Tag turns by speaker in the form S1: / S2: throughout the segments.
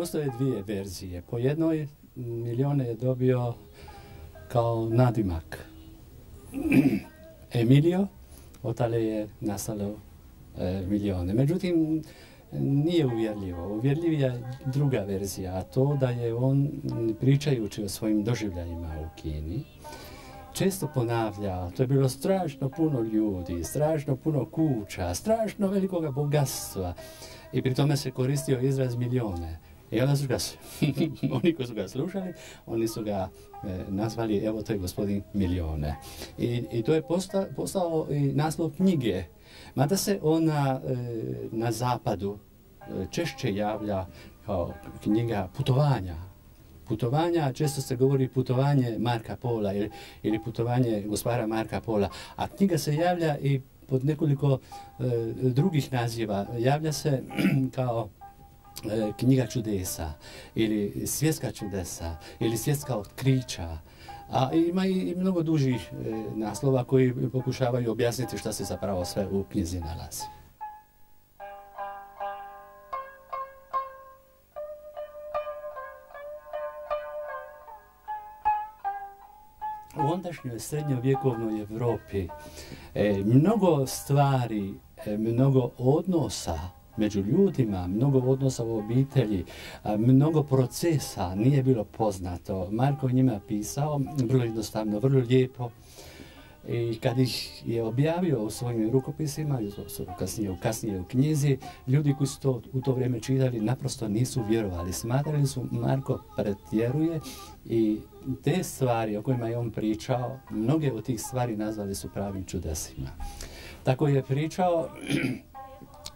S1: Postoje dvije verzije. Po jednoj milijone je dobio kao nadimak. Emilio, otale je nastalo e, milijone. Međutim, nije uvjerljivo. Uvjerljiva je druga verzija, a to da je on, pričajući o svojim doživljajima u Kini, često ponavlja, to je bilo strašno puno ljudi, strašno puno kuća, strašno velikoga bogatstva i pri tome se koristio izraz milijone. I onda su ga, oni koji su ga slušali, oni su ga e, nazvali, evo to je gospodin milijone. I, i to je postao i naslov knjige. Mada se ona e, na zapadu e, češće javlja kao knjiga putovanja. Putovanja, često se govori putovanje Marka Pola ili, ili putovanje gospodara Marka Pola, a knjiga se javlja i pod nekoliko drugih naziva. Javlja se kao knjiga čudesa ili svjetska čudesa ili svjetska otkrića. A ima i mnogo dužih e, naslova koji pokušavaju objasniti što se zapravo sve u knjizi nalazi. U ondašnjoj srednjovjekovnoj Evropi e, mnogo stvari, mnogo odnosa među ljudima, mnogo odnosa u obitelji, mnogo procesa nije bilo poznato. Marko je njima pisao, vrlo jednostavno, vrlo lijepo. I kad ih je objavio u svojim rukopisima, kasnije, kasnije u knjizi, ljudi koji su to u to vrijeme čitali naprosto nisu vjerovali. Smatrali su Marko pretjeruje i te stvari o kojima je on pričao, mnoge od tih stvari nazvali su pravim čudesima. Tako je pričao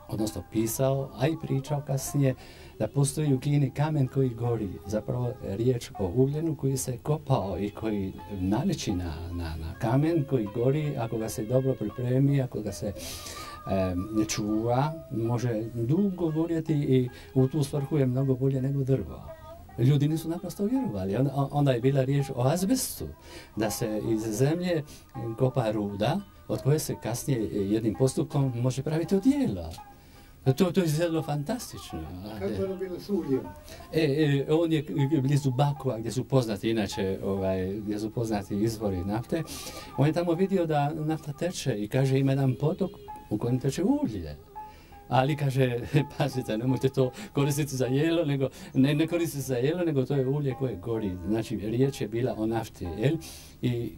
S1: odnosno pisao, a i pričao kasnije da postoji u Kini kamen koji gori. Zapravo riječ o ugljenu koji se kopao i koji naliči na, na, na kamen koji gori ako ga se dobro pripremi, ako ga se ne čuva, može dugo gorjeti i u tu svrhu je mnogo bolje nego drvo. Ljudi nisu naprosto vjerovali. Onda je bila riječ o azbestu, da se iz zemlje kopa ruda, od koje se kasnije jednim postupkom može praviti odijela. To, to je izgledalo fantastično.
S2: Kako je bilo s uljem?
S1: E, e, on je blizu Bakova gdje su poznati inače, ovaj, gdje su poznati izvori nafte. On je tamo vidio da nafta teče i kaže ima jedan potok u kojem teče ulje. Ali kaže, pazite, nemojte to koristiti za jelo, nego, ne, ne koristiti za jelo, nego to je ulje koje gori. Znači, riječ je bila o nafti, jel? I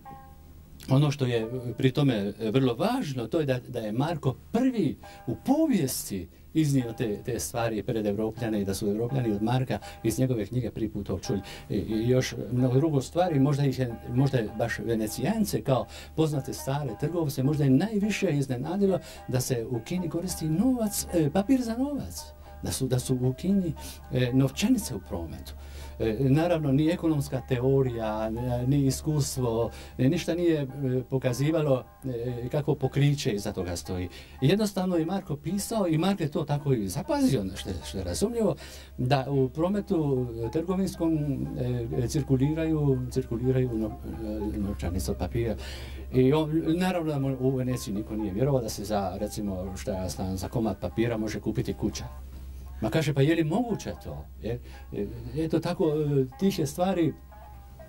S1: ono što je pri tome vrlo važno, to je da, da je Marko prvi u povijesti iznio te, stvari pred Evropljane i da su Evropljani od Marka iz njegove knjige prvi put čuli. I, još mnogo drugo stvari, možda, ih je, možda baš venecijance kao poznate stare trgovce, možda je najviše iznenadilo da se u Kini koristi novac, e, papir za novac. Da su, da su u Kini e, novčanice u prometu. E, naravno, ni ekonomska teorija, ni iskustvo, ništa nije e, pokazivalo e, kako pokriće iza toga stoji. Jednostavno je Marko pisao i Marko je to tako i zapazio, što je, što je razumljivo, da u prometu trgovinskom cirkuliraju, cirkuliraju novčanice od papira. I on, naravno u Veneciji niko nije vjerovao da se za, recimo, šta ja znam, za komad papira može kupiti kuća. Ma kaže, pa je li moguće to? Eto tako, e, tih je stvari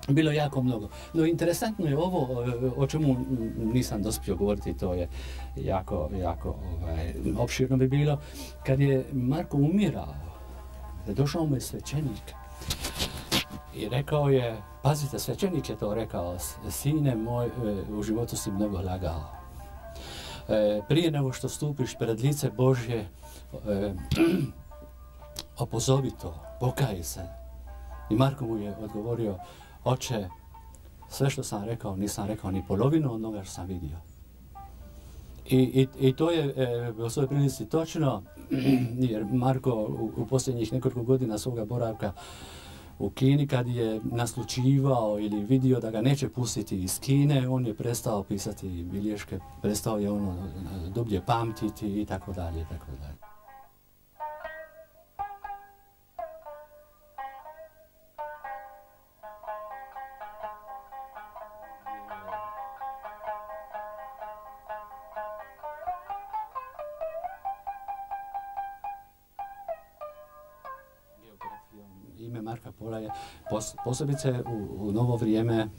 S1: bilo jako mnogo. No interesantno je ovo e, o čemu nisam dospio govoriti, to je jako, jako ovaj, opširno bi bilo. Kad je Marko umirao, došao mu je svećenik i rekao je, pazite, svećenik je to rekao, sine moj, e, u životu si mnogo lagao. Prije nego što stupiš pred lice Božje, opozovi to, pokaji se. I Marko mu je odgovorio, oče, sve što sam rekao, nisam rekao ni polovinu onoga što sam vidio. I, i, to je e, u svojoj prilici točno, jer Marko u, u posljednjih nekoliko godina svoga boravka u Kini kad je naslučivao ili vidio da ga neće pustiti iz Kine, on je prestao pisati bilješke, prestao je ono dublje pamtiti i tako dalje i tako dalje. Je posebice u, novo vrijeme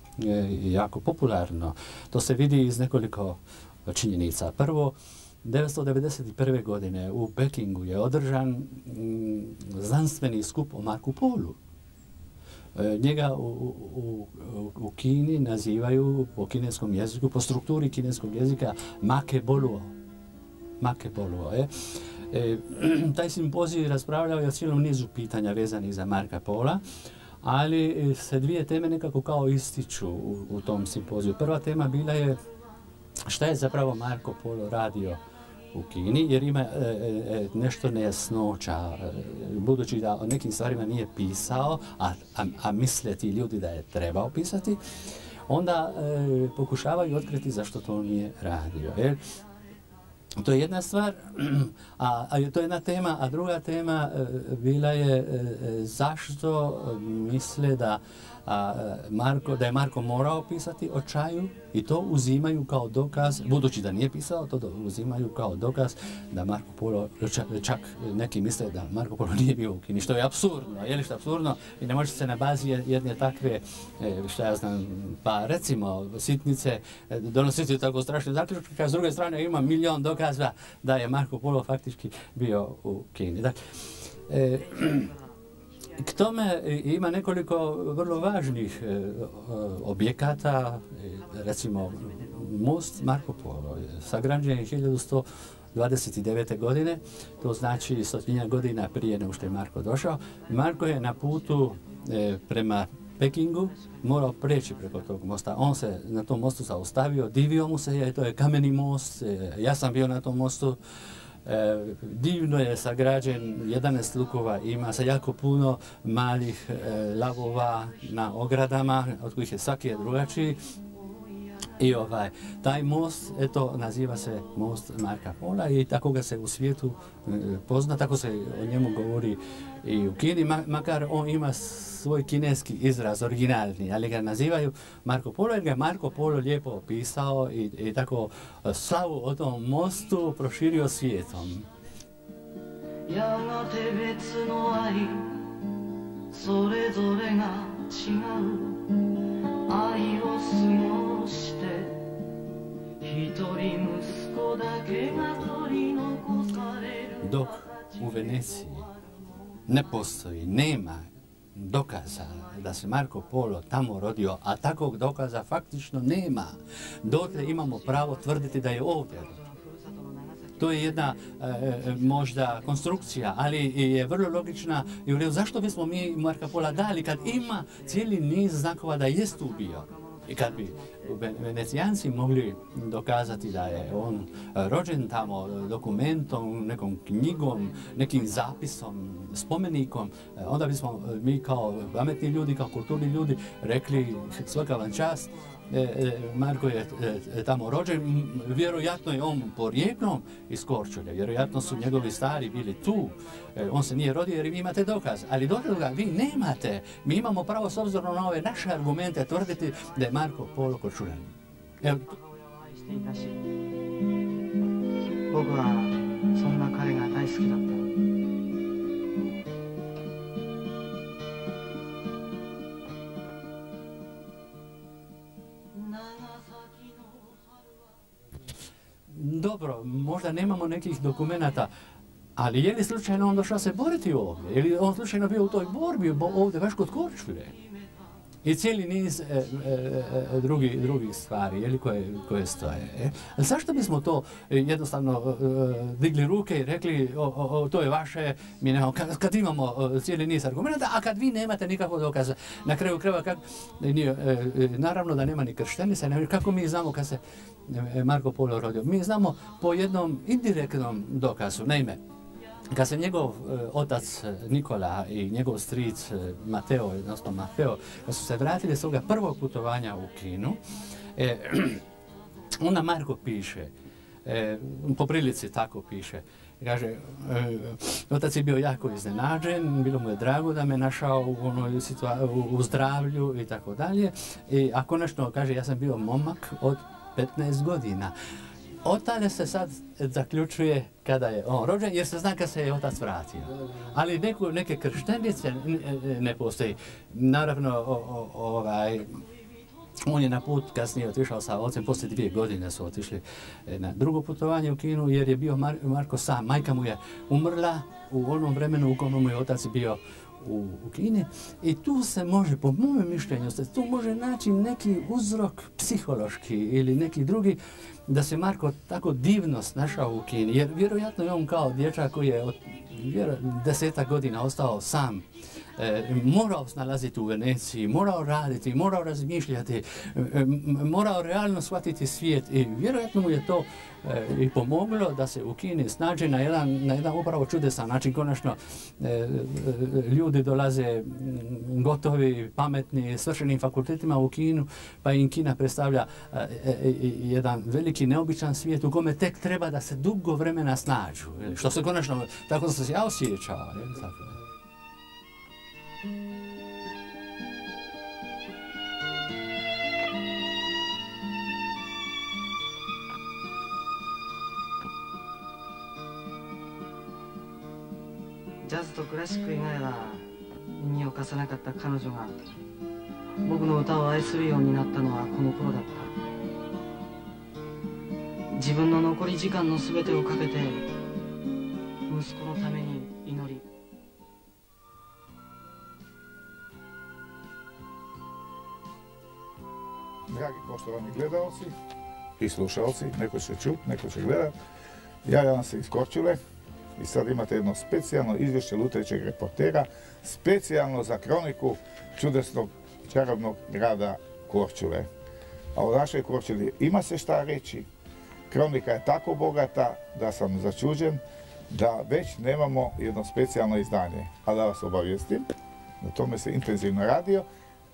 S1: jako popularno. To se vidi iz nekoliko činjenica. Prvo, 1991. godine u Pekingu je održan mm, znanstveni skup o Marku Polu. E, njega u, u, Kini nazivaju po kineskom jeziku, po strukturi kineskog jezika Make Boluo. Make Boluo, je. E, taj simpozij raspravljao je o cijelom nizu pitanja vezanih za Marka Pola, ali se dvije teme nekako kao ističu u, tom simpoziju. Prva tema bila je šta je zapravo Marko Polo radio u Kini, jer ima e, e, nešto nejasnoća, budući da o nekim stvarima nije pisao, a, a, misle ti ljudi da je trebao pisati, onda pokušavaju otkriti zašto to nije radio. Jer to je jedna stvar, a, a to je jedna tema, a druga tema e, bila je e, zašto misle da a, Marko, da je Marko morao pisati o čaju i to uzimaju kao dokaz, budući da nije pisao, to uzimaju kao dokaz da Marko Polo, čak, neki misle da Marko Polo nije bio u Kini, što je absurdno, je li što absurdno i ne može se na bazi jedne takve, e, šta ja znam, pa recimo sitnice e, donositi tako strašne zaključke, a s druge strane ima milion dokaza da je Marko Polo faktički bio u Kini. Dakle, e, k tome ima nekoliko vrlo važnih e, objekata, e, recimo most Marko Polo, sagrađen je 1129. godine, to znači stotinja godina prije nego što je Marko došao. Marko je na putu e, prema Pekingu morao preći preko tog mosta. On se na tom mostu zaustavio, divio mu se to je kameni most, ja sam bio na tom mostu, E, divno je sagrađen, 11 lukova ima sa jako puno malih e, lavova na ogradama, od kojih je svaki drugačiji. I ovaj, taj most, eto, naziva se most Marka Pola i tako ga se u svijetu e, pozna, tako se o njemu govori i u Kini, makar on ima svoj kineski izraz, originalni, ali ga nazivaju Marko Polo jer ga Marko Polo lijepo opisao i, i tako e, slavu o tom mostu proširio svijetom. やがて別の愛それぞれが違う愛を過ごして一人息子だけが取り残される Dok u Veneciji ne postoji, nema dokaza da se Marko Polo tamo rodio, a takvog dokaza faktično nema. Dotle imamo pravo tvrditi da je ovdje. To je jedna e, e, možda konstrukcija, ali je vrlo logična. I zašto bismo mi Marka Pola dali kad ima cijeli niz znakova da jest tu bio? I kad bi venecijanci mogli dokazati da je on e, rođen tamo dokumentom, nekom knjigom, nekim zapisom, spomenikom, e, onda bismo mi kao pametni ljudi, kao kulturni ljudi rekli svaka vam čast, E, e, Marko je e, tamo rođen, vjerojatno je on porijeklom iz Korčulja, vjerojatno su njegovi stari bili tu, on se nije rodio jer vi imate dokaz, ali do toga vi nemate, mi imamo pravo s obzirom na ove naše argumente tvrditi da je Marko Polo Korčuljan. Evo, 僕はそんな彼が大好きだった。 možda nemamo nekih dokumenata, ali je li slučajno on došao se boriti ovdje? Je li on slučajno bio u toj borbi ovdje baš kod Korčule? I cijeli niz e, drugi, drugih stvari jeli, koje, koje stoje. Zašto bismo to jednostavno digli ruke i rekli o, to je vaše, mi nemamo, kad, imamo cijeli niz argumenta, a kad vi nemate nikakvog dokaza, na kraju kreva, kak, naravno da nema ni krštenica, kako mi znamo kad se Marko Polo rodio, mi znamo po jednom indirektnom dokazu, naime, kad se njegov e, otac e, Nikola i njegov stric e, Mateo, odnosno Mateo, kad su se vratili s toga prvog putovanja u Kinu, onda Marko piše, po prilici tako piše, kaže, otac je bio jako iznenađen, bilo mu je drago da me našao u, u, zdravlju i tako dalje. A konačno, kaže, ja sam bio momak od 15 godina. Od tada se sad zaključuje kada je on rođen, jer se zna kad se je otac vratio. Ali neke krštenice ne postoji. Naravno, ovaj, on je na put kasnije otišao sa ocem, poslije dvije godine su otišli e, na drugo putovanje u Kinu jer je bio Marko sam. Majka mu je umrla u onom vremenu u kojem mu je otac bio u, u Kini i tu se može, po mojem mišljenju, tu može naći neki uzrok psihološki ili neki drugi da se Marko tako divno snašao u Kini, jer vjerojatno je on kao dječak koji je od desetak godina ostao sam morao snalaziti u Veneciji, morao raditi, morao razmišljati, e, morao realno shvatiti svijet i vjerojatno mu je to e, i pomoglo da se u Kini snađe na jedan, na jedan upravo čudesan način. Konačno ljudi dolaze gotovi, pametni, svršenim fakultetima u Kinu, pa im Kina predstavlja jedan veliki neobičan svijet u kome tek treba da se dugo vremena snađu. Što se konačno, tako se ja osjećao. Tako.
S2: ジャズとクラシック以外は耳を貸さなかった彼女が僕の歌を愛するようになったのはこの頃だった自分の残り時間の全てをかけて息子のために祈り
S3: Ti slušalci, neko će čut, neko će gledat. Ja i Ana se. I sad imate jedno specijalno izvješće lutajućeg reportera, specijalno za kroniku čudesnog čarobnog grada Korčule. A u našoj Korčuli ima se šta reći. Kronika je tako bogata da sam začuđen da već nemamo jedno specijalno izdanje. A da vas obavijestim, na tome se intenzivno radio,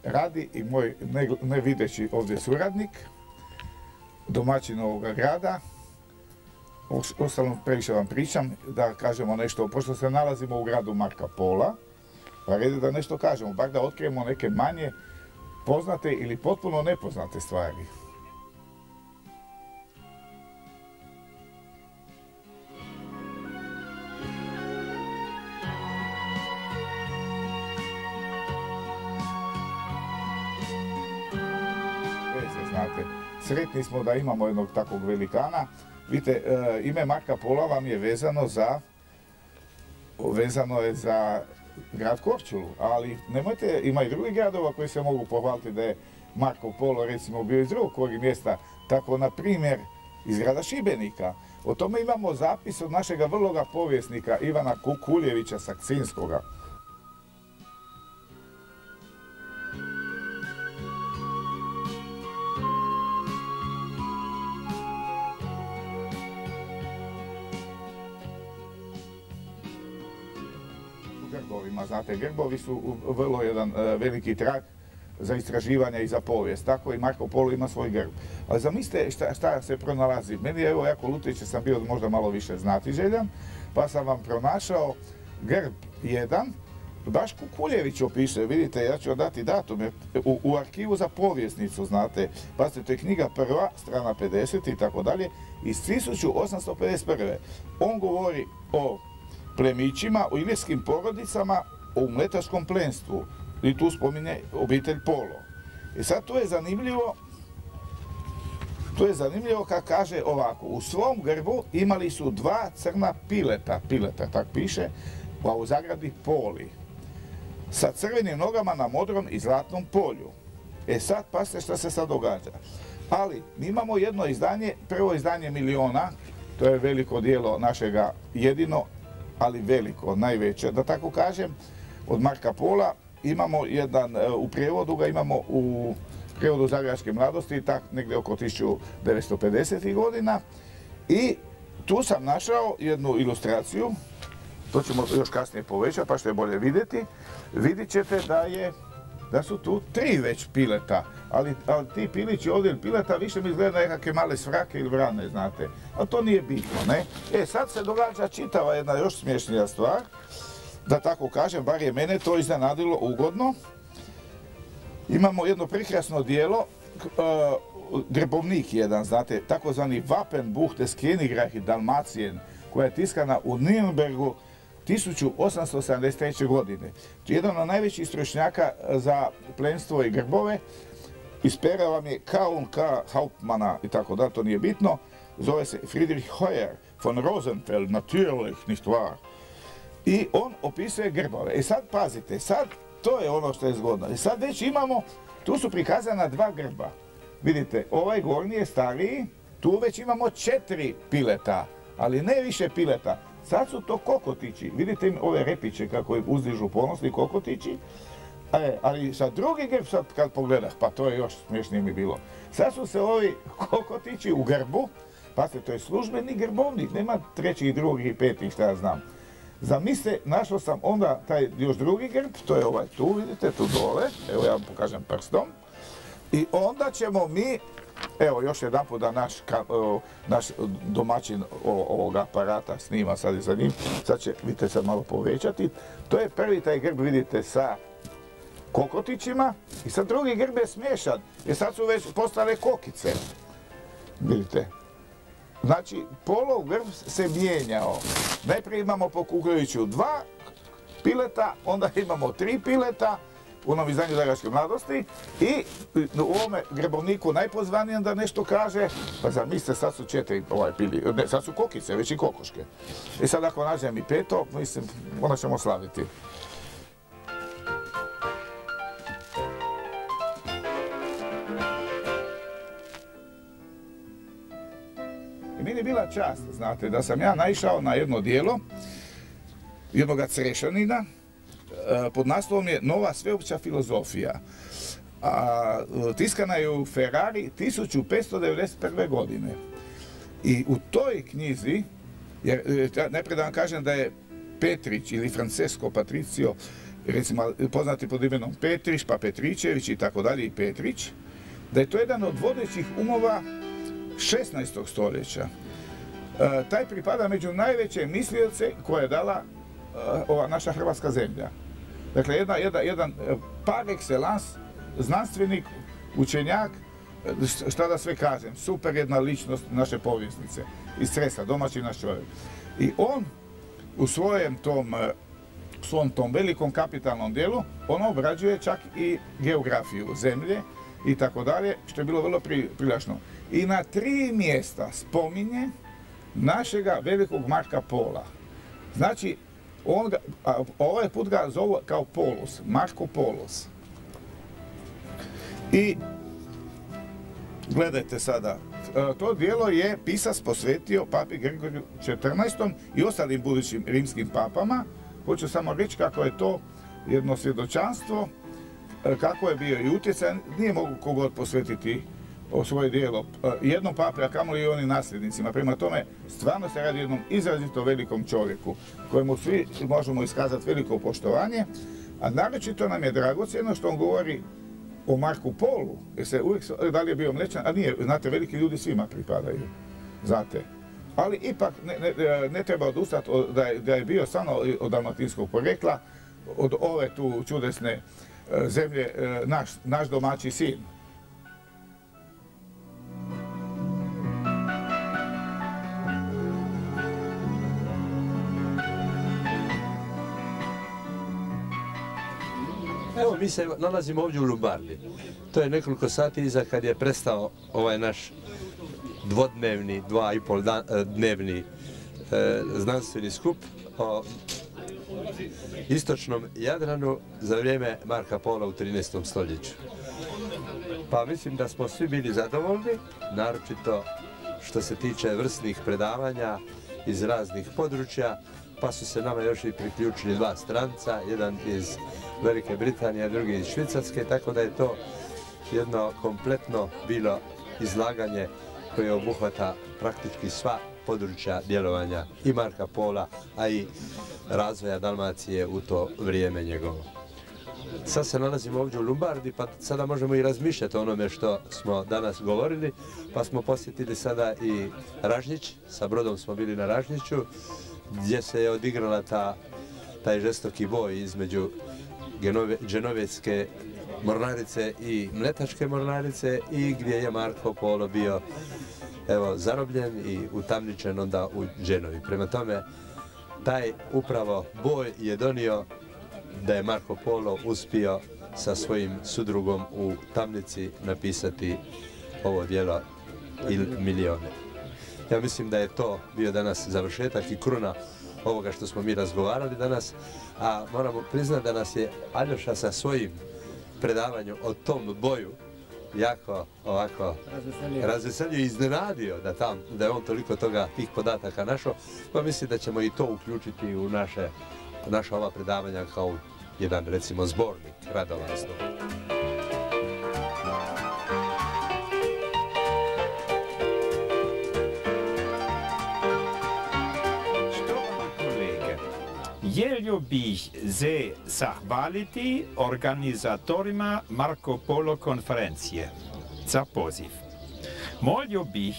S3: radi i moj nevideći ovdje suradnik, domaćin ovoga grada, ostalom previše vam pričam, da kažemo nešto, pošto se nalazimo u gradu Marka Pola, pa redi da nešto kažemo, bar da otkrijemo neke manje poznate ili potpuno nepoznate stvari. sretni smo da imamo jednog takvog velikana, Vidite, e, ime Marka Pola vam je vezano za vezano je za grad Korčulu, ali nemojte, ima i drugih gradova koji se mogu pohvaliti da je Marko Polo recimo bio iz drugog kojeg mjesta, tako na primjer iz grada Šibenika. O tome imamo zapis od našega vrloga povjesnika Ivana Kukuljevića Sakcinskoga. Znate, grbovi su vrlo jedan e, veliki trag za istraživanja i za povijest. Tako i Marko Polo ima svoj grb. Ali zamislite šta, se pronalazi. Meni je evo jako lutiće sam bio možda malo više znati željan, pa sam vam pronašao grb jedan, baš Kukuljević opisuje, vidite, ja ću vam dati datum, u, u arhivu za povijesnicu, znate, pa to je knjiga prva, strana 50 i tako dalje, iz 1851. On govori o plemićima, o ilirskim porodicama, o mletačkom plenstvu i tu spominje obitelj Polo. I sad tu je zanimljivo to je zanimljivo kad kaže ovako, u svom grbu imali su dva crna pileta, pileta, tak piše, a u zagradi poli, sa crvenim nogama na modrom i zlatnom polju. E sad, pasite što se sad događa. Ali, mi imamo jedno izdanje, prvo izdanje miliona, to je veliko dijelo našega jedino, ali veliko, najveće, da tako kažem, od Marka Pola. Imamo jedan, e, u prijevodu ga imamo u prijevodu Zagrebačke mladosti, tak negdje oko 1950. godina. I tu sam našao jednu ilustraciju, to ćemo još kasnije povećati pa što je bolje vidjeti. Vidjet ćete da je da su tu tri već pileta, ali, ti pilići ovdje pileta više mi izgleda nekakve male svrake ili vrane, znate. Ali to nije bitno, ne? E, sad se događa čitava jedna još smješnija stvar, da tako kažem, bar je mene to iznenadilo ugodno. Imamo jedno prekrasno dijelo, uh, grebovnik jedan, znate, takozvani Wapenbuch des Königreich Dalmatien, koja je tiskana u Nürnbergu 1873. godine. Jedan od najvećih stručnjaka za plenstvo i grbove iz pera vam je Kaun K. Hauptmana i tako da, to nije bitno. Zove se Friedrich Heuer von Rosenfeld, natürlich, nicht wahr. I on opisuje grbove. I sad pazite, sad to je ono što je zgodno. I sad već imamo, tu su prikazana dva grba. Vidite, ovaj gornji je stariji, tu već imamo četiri pileta, ali ne više pileta. Sad su to kokotići. Vidite im ove repiće kako uzdižu ponosni kokotići. E, ali sa drugi grb sad kad pogledah, pa to je još smiješnije mi bilo. Sad su se ovi kokotići u grbu, pazite, to je službeni grbovnik, nema drugih i petih, šta ja znam. Zamisle, našao sam onda taj još drugi grb, to je ovaj tu, vidite, tu dole, evo ja vam pokažem prstom. I onda ćemo mi Evo, još jedan put da naš, naš domaćin ovog aparata snima sad i za njim. Sad će, vidite, sad malo povećati. To je prvi taj grb, vidite, sa kokotićima i sad drugi grb je smiješan, jer sad su već postale kokice. Vidite. Znači, polov grb se mijenjao. Najprije imamo po Kukoviću dva pileta, onda imamo tri pileta, u onom izdanju Zagrebačke mladosti i u ovome grebovniku najpozvanijem da nešto kaže, pa zamislite sad su četiri ovaj pili, ne, sad su kokice, već i kokoške. I sad ako nađem i peto, mislim, onda ćemo slaviti. Meni je bila čast, znate, da sam ja naišao na jedno dijelo jednoga crešanina, E, pod naslovom je Nova sveopća filozofija. A, e, tiskana je u Ferrari 1591. godine. I u toj knjizi, jer e, najprije da vam kažem da je Petrić ili Francesco Patricio, recimo poznati pod imenom Petrić, pa Petričević i tako dalje i Petrić, da je to jedan od vodećih umova 16. stoljeća. Taj pripada među najveće mislioce koje je dala ova naša hrvatska zemlja. Dakle, jedna, jedan e, par excellence, znanstvenik, učenjak, e, šta da sve kažem, super jedna ličnost naše povijesnice iz Cresa, domaći naš čovjek. I on u svojem tom, e, svom tom velikom kapitalnom dijelu, on obrađuje čak i geografiju zemlje i tako dalje, što je bilo vrlo prilašno. I na tri mjesta spominje našega velikog Marka Pola. Znači, on ovaj put ga zovu kao Polus, Marko Polus. I gledajte sada, e, to dijelo je pisac posvetio papi Gregoriju XIV i ostalim budućim rimskim papama. Hoću samo reći kako je to jedno svjedočanstvo, e, kako je bio i utjecaj, nije mogu kogod posvetiti o svoje dijelo e, jednom papi, a kamoli i onim nasljednicima. Prema tome, stvarno se radi o jednom izrazito velikom čovjeku, kojemu svi možemo iskazati veliko poštovanje, a naročito nam je dragocjeno što on govori o Marku Polu, jer se uvijek, da li je bio mlečan, a nije, znate, veliki ljudi svima pripadaju, znate. Ali ipak ne, treba odustati da je, bio samo od dalmatinskog porekla, od ove tu čudesne e, zemlje, e, naš domaći sin.
S4: Evo, mi se nalazimo ovdje u Lumbarli. To je nekoliko sati iza kad je prestao ovaj naš dvodnevni, dva i pol e, dnevni e, znanstveni skup o istočnom Jadranu za vrijeme Marka Pola u 13. stoljeću. Pa mislim da smo svi bili zadovoljni, naročito što se tiče vrstnih predavanja iz raznih područja, pa su se nama još i priključili dva stranca, jedan iz Velike Britanije, drugi iz Švicarske, tako da je to jedno kompletno bilo izlaganje koje obuhvata praktički sva područja djelovanja i Marka Pola, a i razvoja Dalmacije u to vrijeme njegovo. Sad se nalazimo ovdje u Lumbardi, pa sada možemo i razmišljati o onome što smo danas govorili, pa smo posjetili sada i Ražnić, sa brodom smo bili na Ražniću, gdje se je odigrala ta, taj žestoki boj između Genove, Dženovecke mornarice i Mletačke mornarice i gdje je Marko Polo bio evo, zarobljen i utamničen onda u Dženovi. Prema tome, taj upravo boj je donio da je Marko Polo uspio sa svojim sudrugom u tamnici napisati ovo dijelo Il milione. Ja mislim da je to bio danas završetak i kruna ovoga što smo mi razgovarali danas, a moramo priznati da nas je Aljoša sa svojim predavanjem o tom boju jako ovako razveselio. i iznenadio da, tam, da je on toliko toga, tih podataka našao, pa mislim da ćemo i to uključiti u naše, naša ova predavanja kao jedan recimo zbornik radova
S5: Želio bih se zahvaliti organizatorima Marko Polo konferencije za poziv. Molio bih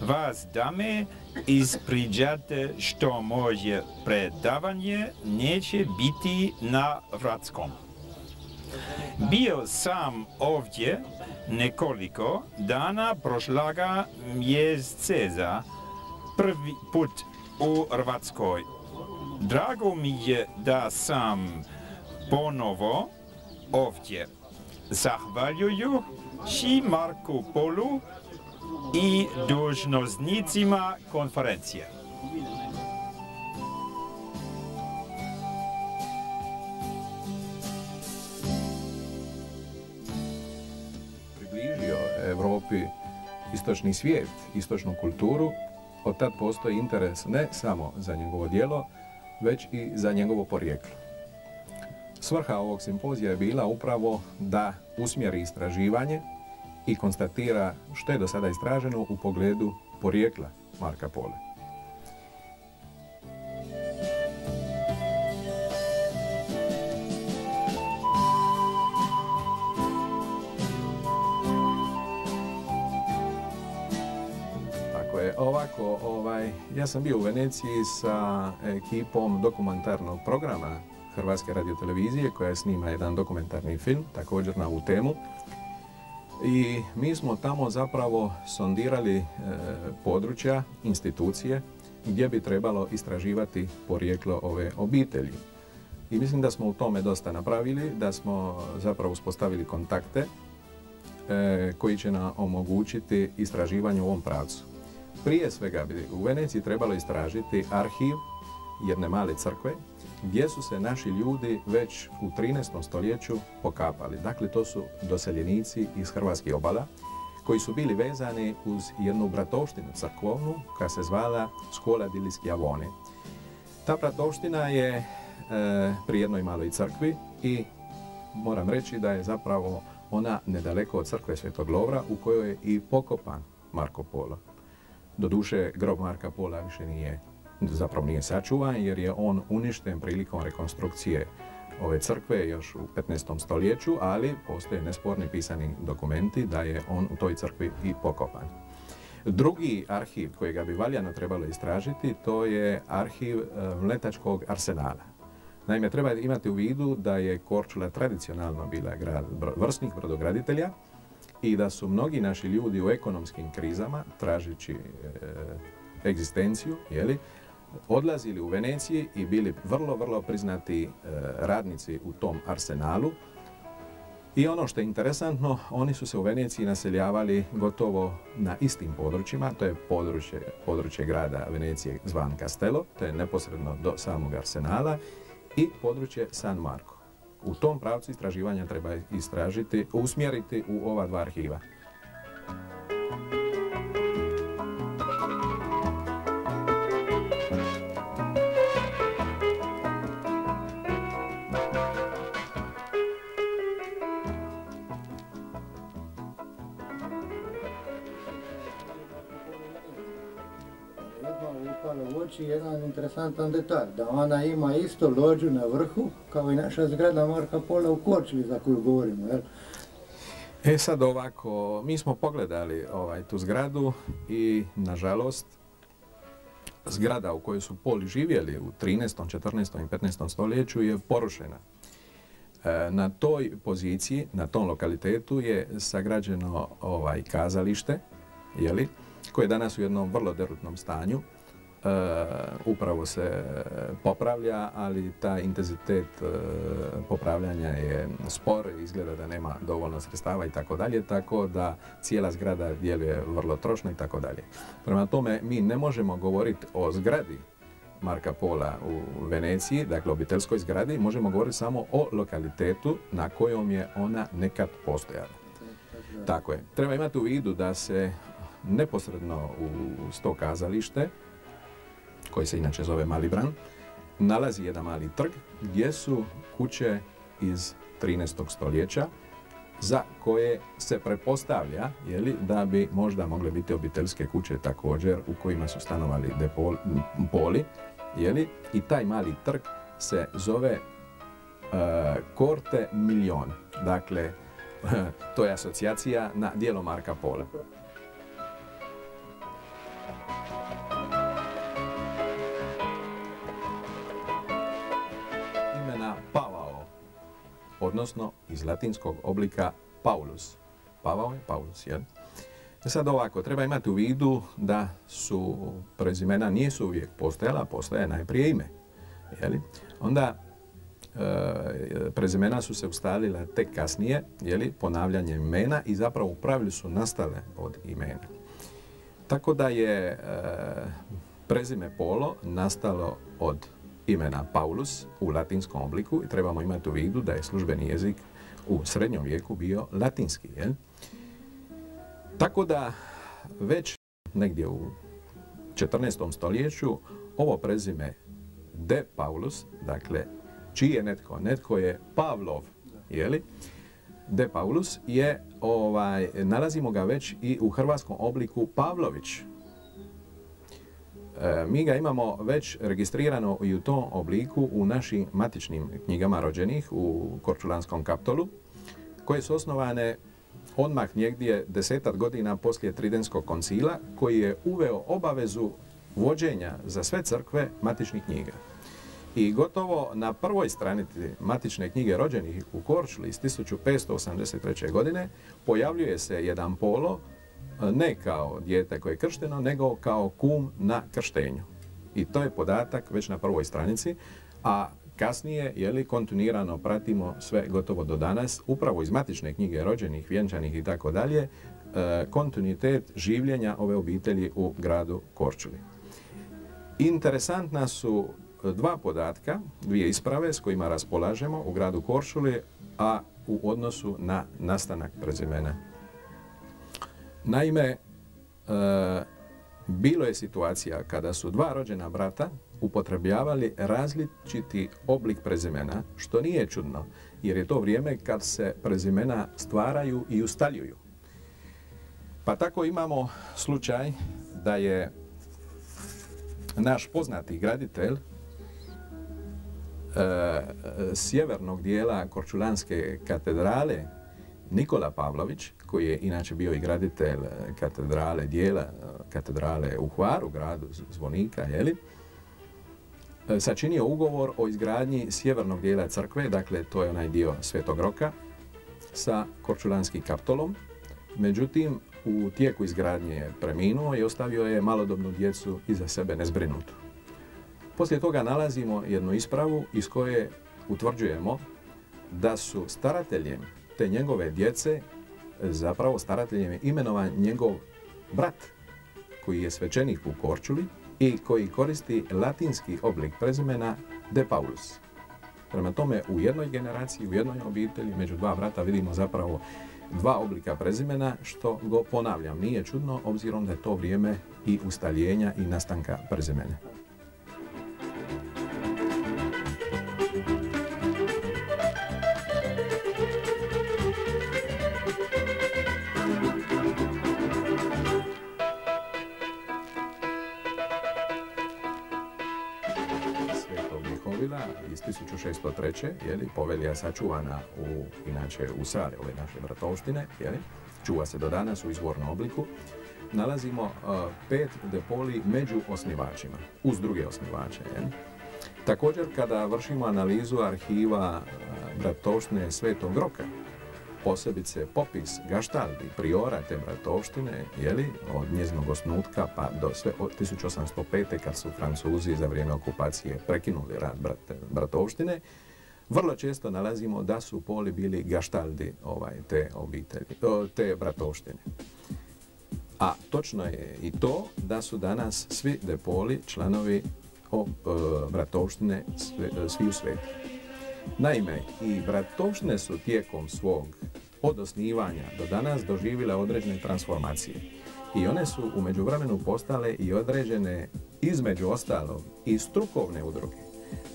S5: vas da me ispričate što moje predavanje neće biti na Vratskom. Bio sam ovdje nekoliko dana prošlaga mjeseca prvi put u Hrvatskoj Drago mi je da sam ponovo ovdje. Zahvaljuju i Marku Polu i dužnoznicima konferencije.
S6: Približio Europi istočni svijet, istočnu kulturu, od tad postoji interes ne samo za njegovo djelo, već i za njegovo porijeklo. Svrha ovog simpozija je bila upravo da usmjeri istraživanje i konstatira što je do sada istraženo u pogledu porijekla Marka Pole. Ovaj, ja sam bio u Veneciji sa ekipom dokumentarnog programa Hrvatske radiotelevizije koja snima jedan dokumentarni film, također na ovu temu. I mi smo tamo zapravo sondirali e, područja, institucije gdje bi trebalo istraživati porijeklo ove obitelji. I mislim da smo u tome dosta napravili, da smo zapravo uspostavili kontakte e, koji će nam omogućiti istraživanje u ovom pravcu. Prije svega bi u Veneciji trebalo istražiti arhiv jedne male crkve gdje su se naši ljudi već u 13. stoljeću pokapali. Dakle, to su doseljenici iz Hrvatskih obala koji su bili vezani uz jednu bratovštinu crkvovnu koja se zvala Skola di Avone. Ta bratovština je e, pri jednoj maloj crkvi i moram reći da je zapravo ona nedaleko od crkve Svetog Lovra u kojoj je i pokopan Marko Polo. Doduše, grob Marka Pola više nije, zapravo nije sačuvan jer je on uništen prilikom rekonstrukcije ove crkve još u 15. stoljeću, ali postoje nesporni pisani dokumenti da je on u toj crkvi i pokopan. Drugi arhiv kojega bi valjano trebalo istražiti, to je arhiv e, Mletačkog arsenala. Naime, treba imati u vidu da je Korčula tradicionalno bila grad vrsnih brodograditelja, i da su mnogi naši ljudi u ekonomskim krizama, tražeći e, egzistenciju, jeli, odlazili u Veneciji i bili vrlo, vrlo priznati e, radnici u tom arsenalu. I ono što je interesantno, oni su se u Veneciji naseljavali gotovo na istim područjima, to je područje, područje grada Venecije zvan Castello, to je neposredno do samog arsenala i područje San Marco. U tom pravcu istraživanja treba istražiti, usmjeriti u ova dva arhiva.
S7: Interesantan detalj, da ona ima isto lođu na vrhu kao i naša zgrada Marka Pola u Korčuli za koju govorimo. Jel?
S6: E sad ovako, mi smo pogledali ovaj, tu zgradu i nažalost zgrada u kojoj su Poli živjeli u 13., 14. i 15. stoljeću je porušena. E, na toj poziciji, na tom lokalitetu je sagrađeno ovaj kazalište, jeli, koje je danas u jednom vrlo derutnom stanju. E, upravo se popravlja, ali ta intenzitet e, popravljanja je spor, izgleda da nema dovoljno sredstava i tako dalje, tako da cijela zgrada djeluje vrlo trošno i tako dalje. Prema tome, mi ne možemo govoriti o zgradi Marka Pola u Veneciji, dakle obiteljskoj zgradi, možemo govoriti samo o lokalitetu na kojom je ona nekad postojala. Tako je. Treba imati u vidu da se neposredno u sto kazalište, koji se inače zove Mali Bran, nalazi jedan mali trg gdje su kuće iz 13. stoljeća za koje se prepostavlja jeli, da bi možda mogle biti obiteljske kuće također u kojima su stanovali poli jeli, i taj mali trg se zove Korte e, Milion. Dakle, to je asocijacija na dijelo Marka Pola. Odnosno iz latinskog oblika Paulus. Pavao je Paulus, jel? E sad ovako, treba imati u vidu da su prezimena nisu uvijek postojala, postoje najprije ime. Jeli? Onda e, prezimena su se ustalila tek kasnije, jeli, ponavljanjem imena i zapravo u pravilu su nastale od imena. Tako da je e, prezime Polo nastalo od imena Paulus u latinskom obliku i trebamo imati u vidu da je službeni jezik u srednjom vijeku bio latinski. Jel? Tako da već negdje u 14. stoljeću ovo prezime De Paulus, dakle čiji je netko, netko je Pavlov, jeli? De Paulus je, ovaj, nalazimo ga već i u hrvatskom obliku Pavlović, mi ga imamo već registrirano i u tom obliku u našim matičnim knjigama rođenih u Korčulanskom kaptolu, koje su osnovane odmah njegdje desetat godina poslije Tridenskog koncila, koji je uveo obavezu vođenja za sve crkve matičnih knjiga. I gotovo na prvoj stranici matične knjige rođenih u Korčuli iz 1583. godine pojavljuje se jedan polo ne kao dijete koje je kršteno, nego kao kum na krštenju. I to je podatak već na prvoj stranici, a kasnije, je li, kontinuirano pratimo sve gotovo do danas, upravo iz matične knjige rođenih, vjenčanih i tako dalje, e, kontinuitet življenja ove obitelji u gradu Korčuli. Interesantna su dva podatka, dvije isprave s kojima raspolažemo u gradu Korčuli, a u odnosu na nastanak prezimena Naime, e, bilo je situacija kada su dva rođena brata upotrebljavali različiti oblik prezimena, što nije čudno, jer je to vrijeme kad se prezimena stvaraju i ustaljuju. Pa tako imamo slučaj da je naš poznati graditelj e, sjevernog dijela Korčulanske katedrale Nikola Pavlović, koji je inače bio i graditelj e, katedrale dijela, e, katedrale u Hvaru, gradu Zvonika, jeli, e, sačinio ugovor o izgradnji sjevernog dijela crkve, dakle to je onaj dio Svetog Roka, sa Korčulanskim kaptolom. Međutim, u tijeku izgradnje je preminuo i ostavio je malodobnu djecu iza sebe nezbrinutu. Poslije toga nalazimo jednu ispravu iz koje utvrđujemo da su starateljem te njegove djece zapravo starateljem je imenovan njegov brat koji je svećenik u Korčuli i koji koristi latinski oblik prezimena De Paulus. Prema tome, u jednoj generaciji, u jednoj obitelji, među dva brata vidimo zapravo dva oblika prezimena, što go ponavljam, nije čudno obzirom da je to vrijeme i ustaljenja i nastanka prezimena. 1603. Jeli, povelja sačuvana u, inače u Sare, ove naše bratovštine, jeli, čuva se do danas u izvornom obliku. Nalazimo uh, pet depoli među osnivačima, uz druge osnivače. Jeli. Također, kada vršimo analizu arhiva uh, bratovštine Svetog Roka, posebice popis gaštaldi, priora te bratovštine, jeli, od njezinog osnutka pa do sve od 1805. kad su Francuzi za vrijeme okupacije prekinuli rad bratovštine, vrlo često nalazimo da su poli bili gaštaldi ovaj, te obitelji, te bratovštine. A točno je i to da su danas svi depoli članovi o, e, bratovštine svi u svijetu. Naime, i bratovštine su tijekom svog od osnivanja do danas doživjele određene transformacije. I one su u međuvremenu postale i određene između ostalog i strukovne udruge.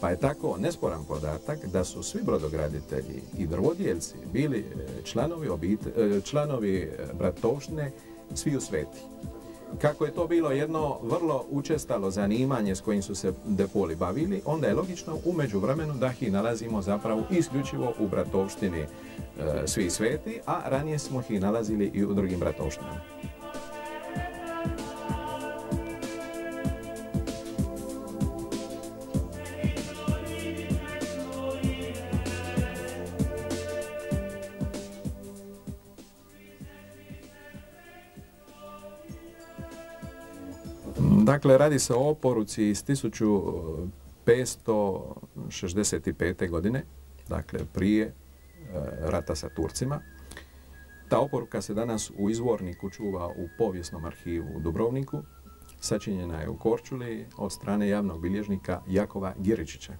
S6: Pa je tako nesporan podatak da su svi brodograditelji i drvodjelci bili e, članovi, obite, e, članovi e, bratovštine svi u sveti. Kako je to bilo jedno vrlo učestalo zanimanje s kojim su se depoli bavili, onda je logično u međuvremenu da ih nalazimo zapravo isključivo u bratovštini e, svi sveti, a ranije smo ih nalazili i u drugim bratovštinama. Dakle, radi se o oporuci iz 1565. godine, dakle prije e, rata sa Turcima. Ta oporuka se danas u izvorniku čuva u povijesnom arhivu u Dubrovniku. Sačinjena je u Korčuli od strane javnog bilježnika Jakova Giričića.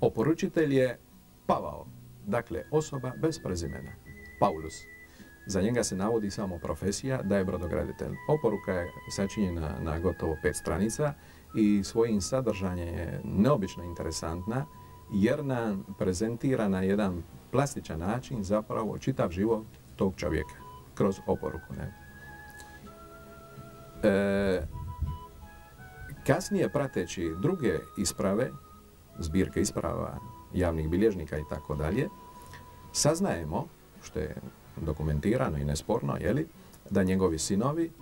S6: Oporučitelj je Pavao, dakle osoba bez prezimena, Paulus. Za njega se navodi samo profesija da je brodograditelj. Oporuka je sačinjena na gotovo pet stranica i svojim sadržanjem je neobično interesantna jer nam prezentira na jedan plastičan način zapravo čitav život tog čovjeka kroz oporuku. Ne? E, kasnije prateći druge isprave, zbirke isprava javnih bilježnika i tako dalje, saznajemo, što je dokumentirano i nesporno, jeli, da njegovi sinovi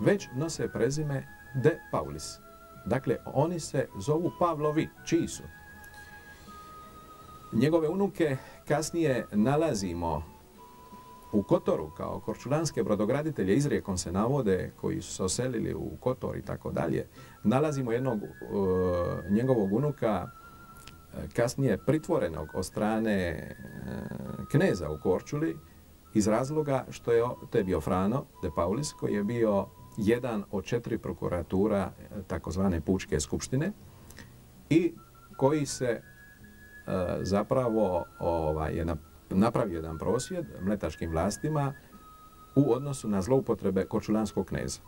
S6: već nose prezime De Paulis. Dakle, oni se zovu Pavlovi. Čiji su? Njegove unuke kasnije nalazimo u Kotoru kao korčulanske brodograditelje izrijekom se navode koji su se oselili u Kotor i tako dalje. Nalazimo jednog uh, njegovog unuka uh, kasnije pritvorenog od strane uh, kneza u Korčuli iz razloga što je, to je bio Frano de Paulis koji je bio jedan od četiri prokuratura e, takozvane Pučke skupštine i koji se e, zapravo ovaj, je napravio jedan prosvjed mletačkim vlastima u odnosu na zloupotrebe kočulanskog kneza.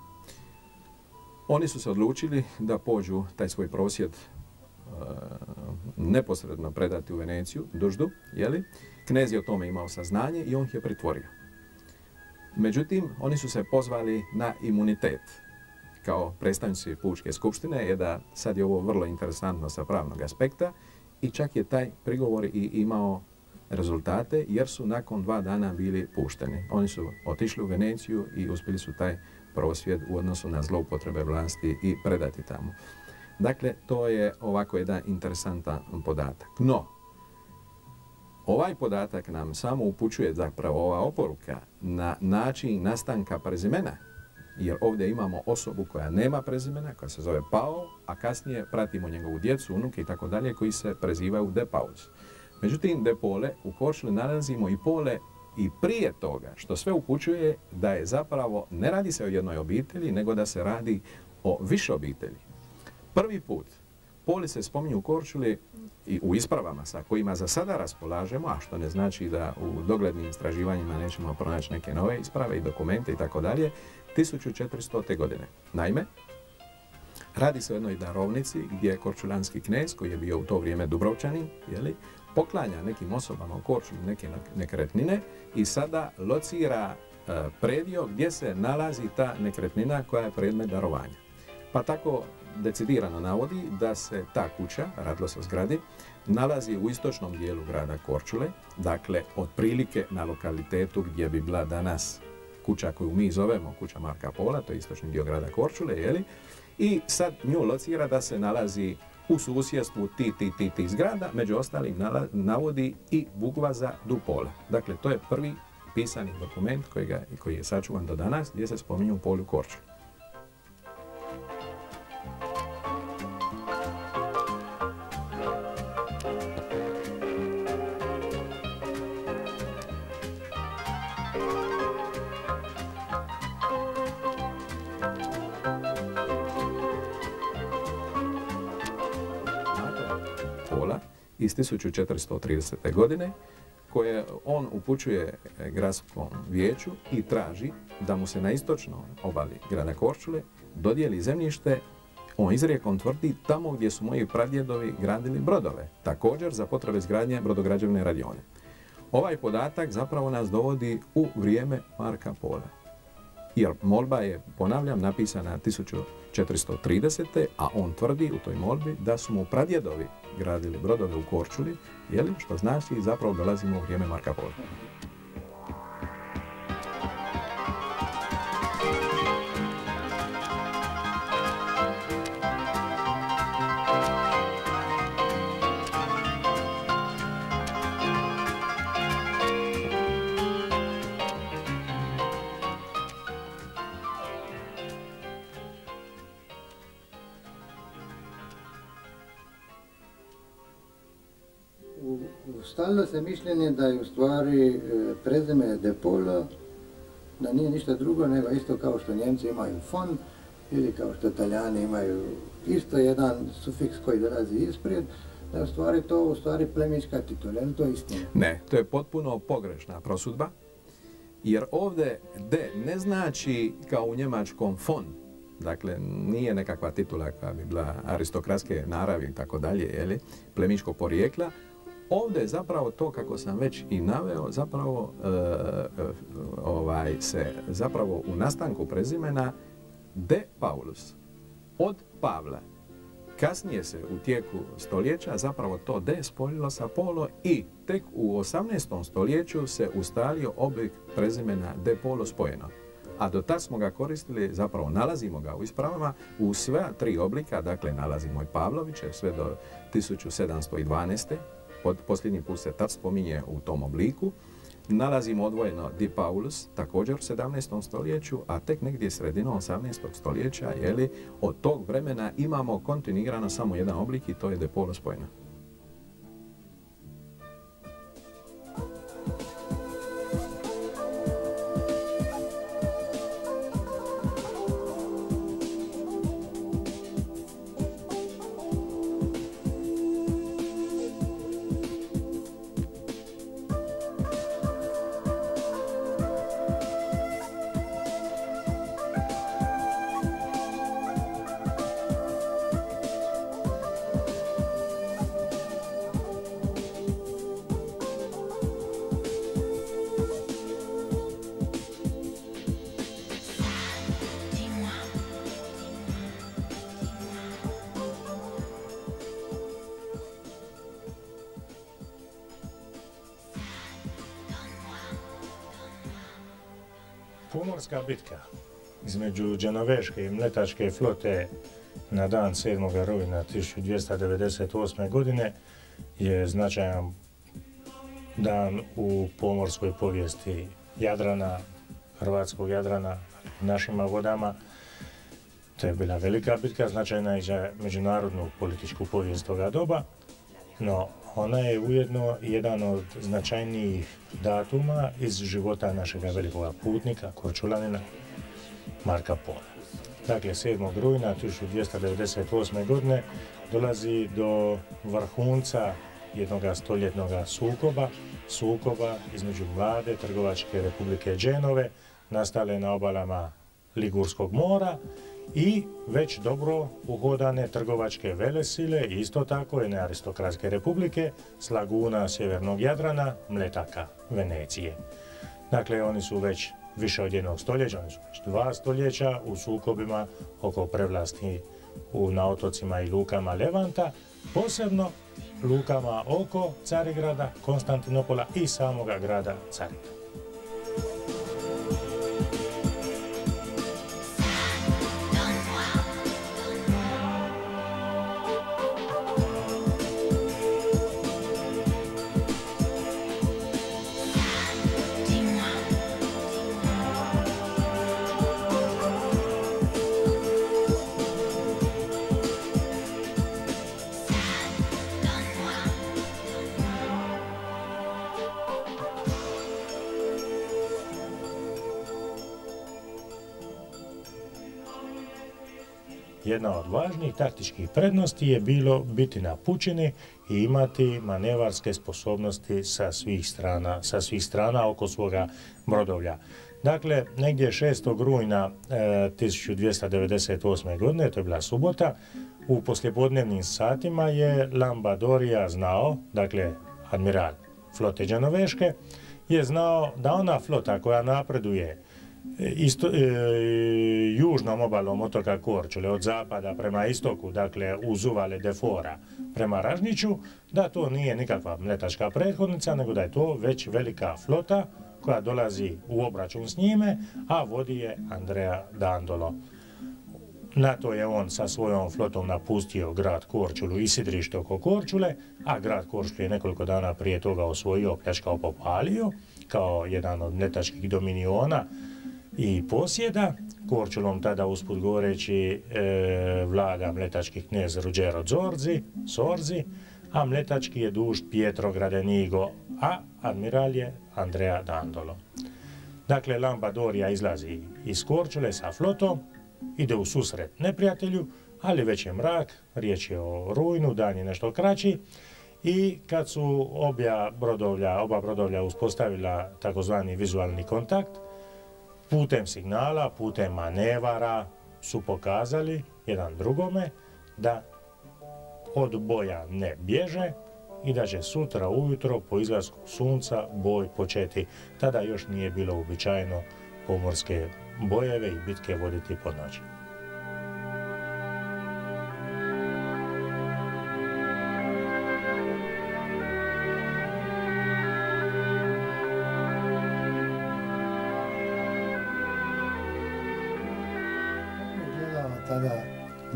S6: Oni su se odlučili da pođu taj svoj prosvjed e, neposredno predati u Veneciju, duždu, jeli? Knez je o tome imao saznanje i on ih je pritvorio. Međutim, oni su se pozvali na imunitet. Kao predstavnici Pučke skupštine je da sad je ovo vrlo interesantno sa pravnog aspekta i čak je taj prigovor i imao rezultate jer su nakon dva dana bili pušteni. Oni su otišli u Veneciju i uspjeli su taj prosvjed u odnosu na zloupotrebe vlasti i predati tamo. Dakle, to je ovako jedan interesantan podatak. No, Ovaj podatak nam samo upućuje zapravo ova oporuka na način nastanka prezimena, jer ovdje imamo osobu koja nema prezimena, koja se zove Pao, a kasnije pratimo njegovu djecu, unuke i tako dalje, koji se prezivaju De Paus. Međutim, De Pole u Korčuli nalazimo i pole i prije toga, što sve upućuje da je zapravo, ne radi se o jednoj obitelji, nego da se radi o više obitelji. Prvi put Poli se spominju u Korčuli i u ispravama sa kojima za sada raspolažemo, a što ne znači da u doglednim istraživanjima nećemo pronaći neke nove isprave i dokumente i tako dalje, 1400. godine. Naime, radi se o jednoj darovnici gdje je korčulanski knez, koji je bio u to vrijeme Dubrovčanin, jeli, poklanja nekim osobama u Korčuli neke nekretnine i sada locira e, predio gdje se nalazi ta nekretnina koja je predmet darovanja. Pa tako decidirano navodi da se ta kuća, radilo se o zgradi, nalazi u istočnom dijelu grada Korčule, dakle otprilike na lokalitetu gdje bi bila danas kuća koju mi zovemo kuća Marka Pola, to je istočni dio grada Korčule, jeli? I sad nju locira da se nalazi u susjedstvu ti, ti, ti, ti zgrada, među ostalim navodi i Bugvaza Dupola. Dakle, to je prvi pisani dokument koji je sačuvan do danas gdje se spominju Polu Korčulu. Iz 1430. godine koje on upućuje gradskom vijeću i traži da mu se na istočnoj obali grada Korčule dodijeli zemljište on izrijekom tvrdi tamo gdje su moji pradjedovi gradili brodove, također za potrebe izgradnje brodograđevne radione. Ovaj podatak zapravo nas dovodi u vrijeme Marka Pola. Jer molba je, ponavljam, napisana 1430. a on tvrdi u toj molbi da su mu pradjedovi gradili brodove u Korčuli, jeli, što znači zapravo dolazimo u vrijeme Marka Pola.
S7: Mišljenje da je u stvari e, prezime Depolo, da nije ništa drugo nego isto kao što Njemci imaju fon ili kao što Italijani imaju isto jedan sufiks koji dolazi ispred, da je u stvari to u stvari plemička titula, je to istina?
S6: Ne, to je potpuno pogrešna prosudba, jer ovdje D ne znači kao u njemačkom fon, Dakle, nije nekakva titula koja bi bila aristokratske naravi i tako dalje, plemičkog porijekla, Ovdje je zapravo to, kako sam već i naveo, zapravo e, ovaj, se zapravo u nastanku prezimena de Paulus, od Pavla. Kasnije se u tijeku stoljeća zapravo to de spojilo sa polo i tek u 18. stoljeću se ustalio oblik prezimena de polo spojeno. A do tad smo ga koristili, zapravo nalazimo ga u ispravama u sve tri oblika, dakle nalazimo i Pavloviće sve do 1712 posljednji put se tad spominje u tom obliku. Nalazimo odvojeno Di Paulus, također u 17. stoljeću, a tek negdje sredinom 18. stoljeća, jeli, od tog vremena imamo kontinuirano samo jedan oblik i to je De Paulus spojena.
S8: I Mletačke flote na dan 7. rujna 1298. godine je značajan dan u pomorskoj povijesti Jadrana, Hrvatskog Jadrana, našima vodama. To je bila velika bitka, značajna i za međunarodnu političku povijest toga doba, no ona je ujedno jedan od značajnijih datuma iz života našega velikoga putnika, korčulanina, Marka Pola. Dakle 7. rujna 1298. godine dolazi do vrhunca jednog stoljetnog sukoba, sukoba između mlade trgovačke republike Dženove, nastale na obalama Ligurskog mora i već dobro uhodane trgovačke velesile i isto tako jedne aristokratske republike s laguna sjevernog Jadrana, Mletaka, Venecije. Dakle, oni su već više od jednog stoljeća, oni su već dva stoljeća u sukobima oko prevlasti u, na otocima i lukama Levanta, posebno lukama oko Carigrada, Konstantinopola i samoga grada Carigrada. Važnijih taktičkih prednosti je bilo biti napučeni i imati manevarske sposobnosti sa svih strana, sa svih strana oko svoga brodovlja. Dakle, negdje 6. rujna 1298. godine, to je bila subota, u poslijepodnevnim satima je Lambadorija znao, dakle, admiral flote Đanoveške, je znao da ona flota koja napreduje isto, e, južnom obalom otoka Korčule, od zapada prema istoku, dakle uz uvale Defora prema Ražniću, da to nije nikakva mletačka prethodnica, nego da je to već velika flota koja dolazi u obračun s njime, a vodi je Andreja Dandolo. Na to je on sa svojom flotom napustio grad Korčulu i sidrište oko Korčule, a grad Korčulu je nekoliko dana prije toga osvojio, pljačkao, popalio, kao jedan od mletačkih dominiona, i posjeda. Korčulom tada usput govoreći e, vlada mletački knjez Ruđero Zorzi, Sorzi, a mletački je dušt Pietro Gradenigo, a admiral je Andrea Dandolo. Dakle, Lambadorija izlazi iz Korčule sa flotom, ide u susret neprijatelju, ali već je mrak, riječ je o rujnu, dan je nešto kraći, i kad su obja brodovlja, oba brodovlja uspostavila takozvani vizualni kontakt, putem signala, putem manevara su pokazali jedan drugome da od boja ne bježe i da će sutra ujutro po izlasku sunca boj početi. Tada još nije bilo uobičajeno pomorske bojeve i bitke voditi po noći.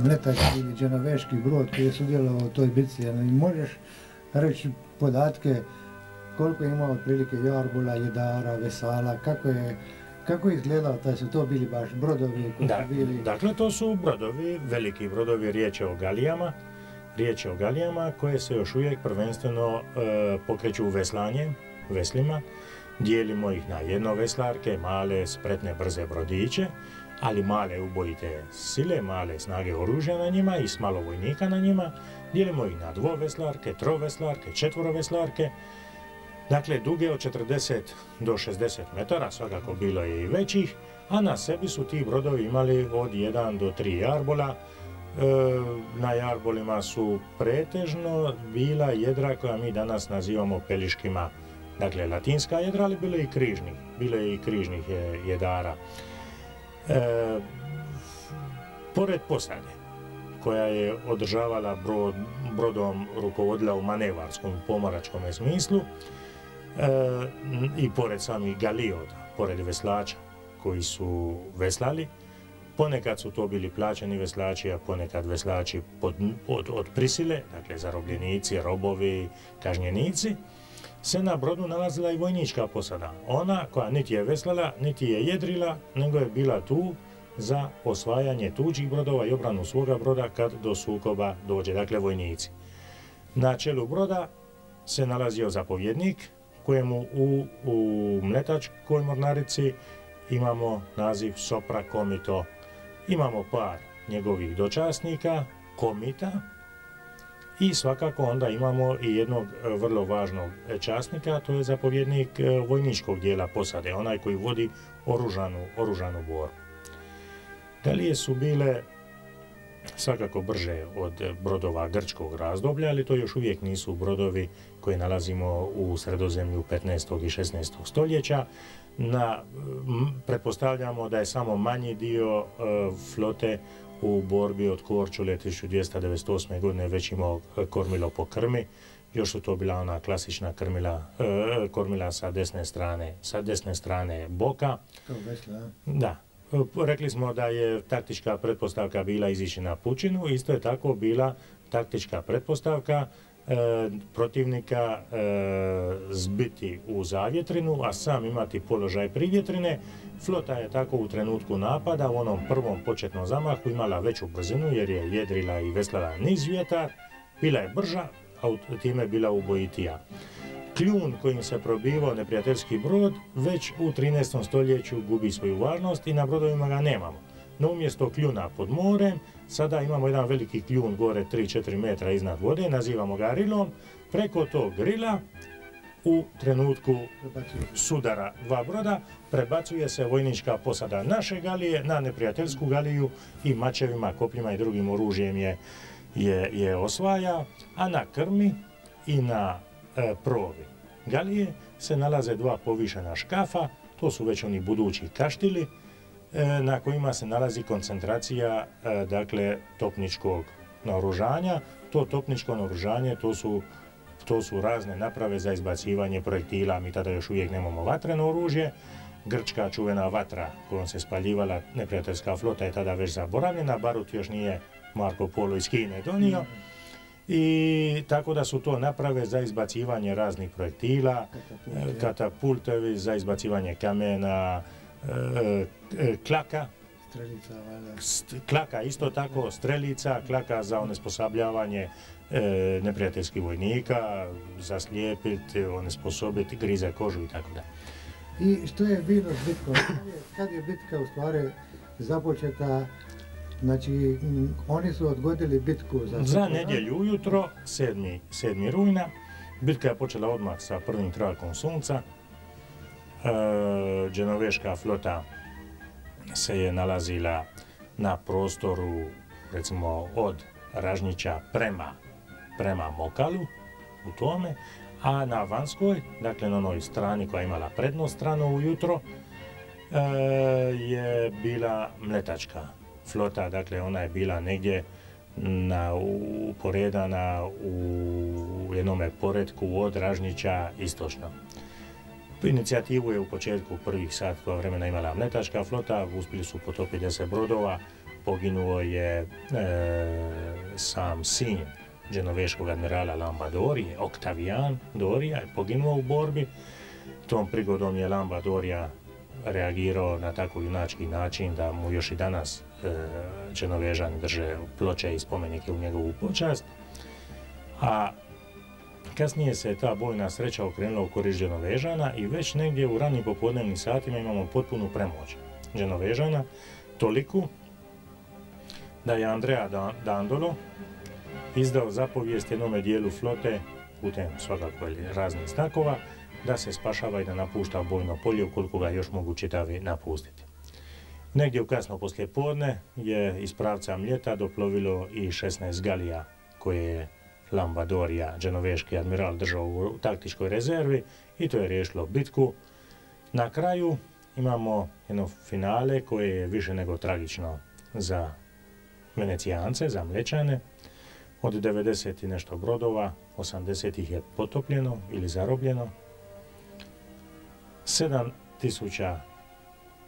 S7: Mletački ili dženoveški brod koji je sudjelovao u toj bitci, možeš reći podatke koliko je imao otprilike jarbula, jedara, vesala, kako je kako je izgledalo, da su to bili baš brodovi koji
S8: da,
S7: su bili...
S8: Dakle, to su brodovi, veliki brodovi, riječ je o galijama, riječ je o galijama koje se još uvijek prvenstveno e, pokreću u veslanje, veslima. Dijelimo ih na jednoveslarke, male, spretne, brze brodiće ali male ubojite sile, male snage oružja na njima i s malo vojnika na njima. Dijelimo ih na dvoveslarke, troveslarke, četvoroveslarke. Dakle, duge od 40 do 60 metara, svakako bilo je i većih, a na sebi su ti brodovi imali od 1 do 3 jarbola. E, na jarbolima su pretežno bila jedra koja mi danas nazivamo peliškima. Dakle, latinska jedra, ali bilo je i križnih, bilo je i križnih jedara. E, pored posade, koja je održavala brodom rukovodila u manevarskom pomoračkom smislu, e, i pored samih galiota, pored veslača koji su veslali, ponekad su to bili plaćeni veslači, a ponekad veslači pod, od, od prisile, dakle zarobljenici, robovi, kažnjenici, se na brodu nalazila i vojnička posada. Ona koja niti je veslala, niti je jedrila, nego je bila tu za osvajanje tuđih brodova i obranu svoga broda kad do sukoba dođe, dakle vojnici. Na čelu broda se nalazio zapovjednik kojemu u, u Mletačkoj mornarici imamo naziv Sopra Komito Imamo par njegovih dočasnika, komita, i svakako onda imamo i jednog e, vrlo važnog časnika, to je zapovjednik e, vojničkog dijela posade, onaj koji vodi oružanu, oružanu borbu. Galije su bile svakako brže od brodova grčkog razdoblja, ali to još uvijek nisu brodovi koje nalazimo u sredozemlju 15. i 16. stoljeća. Na, pretpostavljamo da je samo manji dio e, flote u borbi od Korčule 1298. godine već imao e, kormilo po krmi. Još su to bila ona klasična krmila, e, kormila sa desne strane, sa desne strane boka. Da. Rekli smo da je taktička pretpostavka bila izići na pučinu, isto je tako bila taktička pretpostavka protivnika zbiti u zavjetrinu, a sam imati položaj privjetrine Flota je tako u trenutku napada u onom prvom početnom zamahu imala veću brzinu jer je jedrila i veslala niz vjetar, bila je brža, a time bila ubojitija. Kljun kojim se probivao neprijateljski brod već u 13. stoljeću gubi svoju važnost i na brodovima ga nemamo. No umjesto kljuna pod morem, sada imamo jedan veliki kljun gore 3-4 metra iznad vode, nazivamo ga rilom. Preko tog grila u trenutku sudara dva broda prebacuje se vojnička posada naše galije na neprijateljsku galiju i mačevima, kopljima i drugim oružjem je, je, osvaja, a na krmi i na e, provi galije se nalaze dva povišena škafa, to su već oni budući kaštili, na kojima se nalazi koncentracija e, dakle topničkog naoružanja. To topničko naoružanje to su to su razne naprave za izbacivanje projektila, mi tada još uvijek nemamo vatreno oružje. Grčka čuvena vatra kojom se spaljivala neprijateljska flota je tada već zaboravljena, barut još nije Marko Polo iz Kine donio. I tako da su to naprave za izbacivanje raznih projektila, katapultevi za izbacivanje kamena, e, e, klaka, klaka isto tako, strelica, klaka za onesposobljavanje e, neprijateljskih vojnika, zaslijepiti, onesposobiti, grize kožu i tako dalje.
S7: I što je bilo s bitkom? Kad je bitka u stvari započeta Znači, oni su odgodili bitku za...
S8: Za nedjelju ujutro, 7. 7. rujna, bitka je počela odmah sa prvim trakom sunca. E, Dženoveška flota se je nalazila na prostoru, recimo, od Ražnića prema prema Mokalu u tome, a na vanjskoj, dakle na onoj strani koja je imala prednost stranu ujutro, e, je bila mletačka flota, dakle ona je bila negdje na, uporedana u jednome poredku od Ražnića istočno. Inicijativu je u početku prvih sat vremena imala mletačka flota, uspjeli su potopiti deset brodova, poginuo je e, sam sin dženoveškog admirala Lamba Dorije, Oktavijan Dorija je poginuo u borbi. Tom prigodom je Lamba Dorija reagirao na tako junački način da mu još i danas e, drže ploče i spomenike u njegovu počast. A kasnije se ta bojna sreća okrenula u korist Dženovežana i već negdje u ranim popodnevnim satima imamo potpunu premoć Dženovežana, toliku da je Andrea Dandolo, izdao zapovijest jednome dijelu flote, putem svakako raznih stakova, da se spašava i da napušta bojno polje ukoliko ga još mogu čitavi napustiti. Negdje u kasno poslije podne je iz pravca Mljeta doplovilo i 16 galija koje je Lambadorija, dženoveški admiral, držao u taktičkoj rezervi i to je riješilo bitku. Na kraju imamo jedno finale koje je više nego tragično za Venecijance, za Mlečane. Od 90 i nešto brodova, 80 ih je potopljeno ili zarobljeno. 7000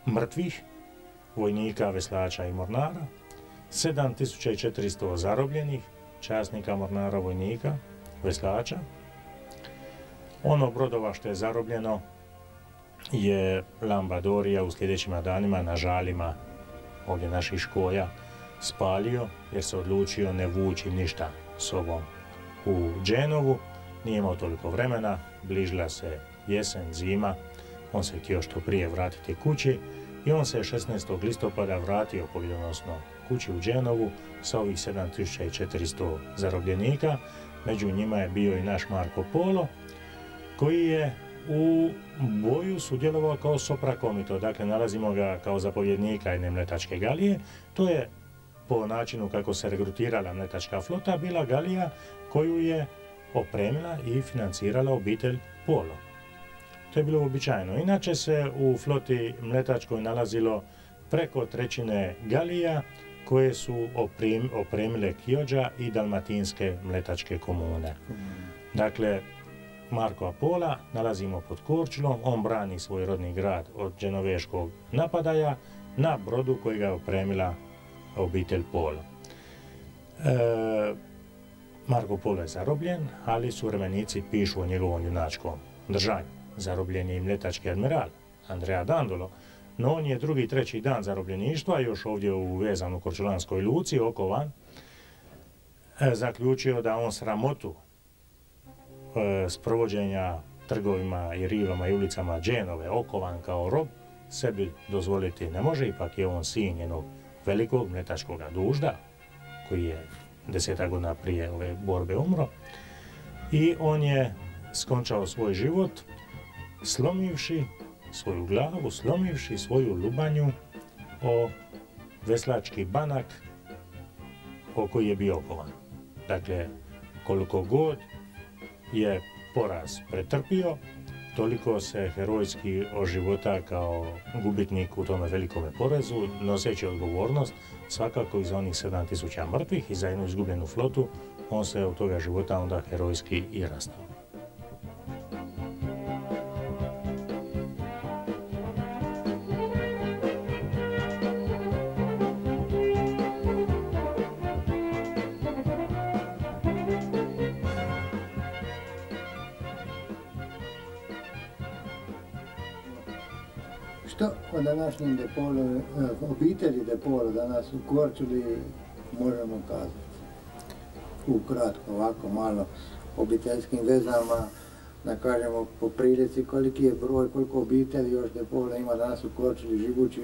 S8: mrtvih, vojnika, veslača i mornara. 7400 zarobljenih, časnika, mornara, vojnika, veslača. Ono brodova što je zarobljeno je Lambadorija u sljedećim danima na žalima ovdje naših škoja spalio jer se odlučio ne vući ništa sobom u Dženovu. Nije imao toliko vremena, bližila se jesen, zima, on se htio što prije vratiti kući i on se 16. listopada vratio pobjedonosno kući u Dženovu sa ovih 7400 zarobljenika. Među njima je bio i naš Marko Polo, koji je u boju sudjelovao kao soprakomito, dakle nalazimo ga kao zapovjednika jedne mletačke galije. To je po načinu kako se regrutirala mletačka flota bila galija koju je opremila i financirala obitelj Polo. To je bilo uobičajeno. Inače se u floti mletačkoj nalazilo preko trećine galija koje su opremile Kiođa i dalmatinske mletačke komune. Dakle, Marko Apola nalazimo pod Korčulom, on brani svoj rodni grad od dženoveškog napadaja na brodu koji ga je opremila obitelj Polo. E, Marko Polo je zarobljen, ali suvremenici pišu o njegovom junačkom držanju. Zarobljen je i mletački admiral Andreja Dandolo, no on je drugi, treći dan zarobljeništva, još ovdje u vezanu Korčulanskoj luci, Okovan, e, zaključio da on sramotu e, sprovođenja trgovima i rivama i ulicama Dženove, Okovan kao rob, sebi dozvoliti ne može, ipak je on sin jednog velikog mletačkog dužda, koji je deseta godina prije ove borbe umro. I on je skončao svoj život slomivši svoju glavu, slomivši svoju lubanju o veslački banak o koji je bio okovan. Dakle, koliko god je poraz pretrpio, toliko se herojski oživota kao gubitnik u tome velikome porezu, noseći odgovornost svakako i za onih 7000 mrtvih i za jednu izgubljenu flotu, on se od toga života onda herojski i rastao.
S7: O današnjim depolu, e, obitelji Depolo danas u Korčuli možemo kazati. Ukratko, ovako malo obiteljskim vezama, da kažemo po prilici koliki je broj, koliko obitelji još Depola ima danas u Korčuli živući.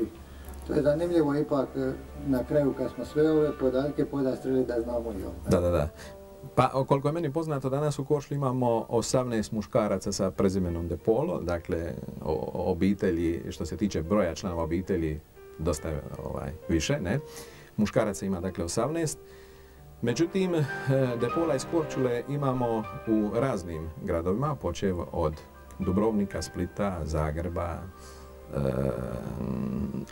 S7: To je zanimljivo ipak e, na kraju kad smo sve ove podatke podastrili da znamo i ovo.
S6: Da, da, da. Pa, koliko je meni poznato, danas u Košli imamo 18 muškaraca sa prezimenom De Polo, dakle, obitelji, što se tiče broja članova obitelji, dosta ovaj, više, ne? Muškaraca ima, dakle, 18. Međutim, eh, De Pola iz Korčule imamo u raznim gradovima, počev od Dubrovnika, Splita, Zagreba, eh,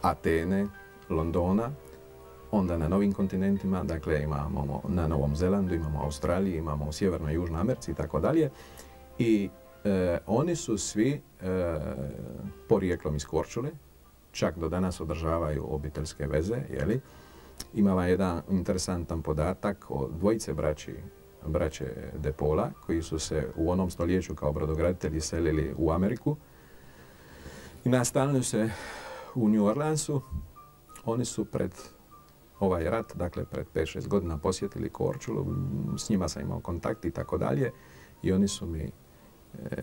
S6: Atene, Londona, Onda na novim kontinentima, dakle imamo na Novom Zelandu, imamo Australiji, imamo u Sjevernoj i Južnoj Americi i tako dalje. I e, oni su svi e, porijeklom iz Korčule, čak do danas održavaju obiteljske veze, jeli? Imamo jedan interesantan podatak o dvojice braći, braće Depola, koji su se u onom stoljeću kao brodograditelji selili u Ameriku i nastanili se u New Orleansu. Oni su pred ovaj rat, dakle pred 5-6 godina posjetili Korčulu, s njima sam imao kontakt i tako dalje i oni su mi e,